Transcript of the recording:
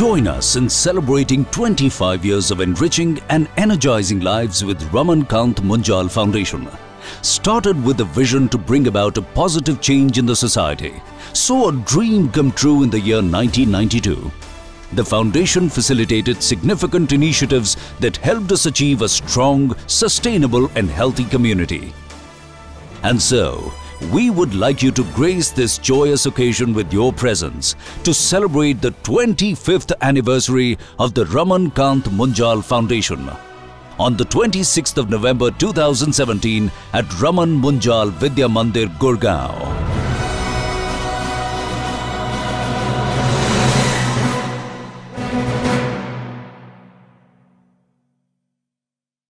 Join us in celebrating 25 years of enriching and energizing lives with Raman Kant Munjal Foundation. Started with a vision to bring about a positive change in the society, saw a dream come true in the year 1992. The foundation facilitated significant initiatives that helped us achieve a strong, sustainable and healthy community. And so, we would like you to grace this joyous occasion with your presence to celebrate the 25th anniversary of the Raman Kant Munjal Foundation on the 26th of November 2017 at Raman Munjal Vidya Mandir, Gurgaon.